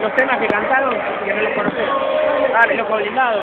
los temas que cantaron que no los conocemos. Ah, Dale, loco blindado.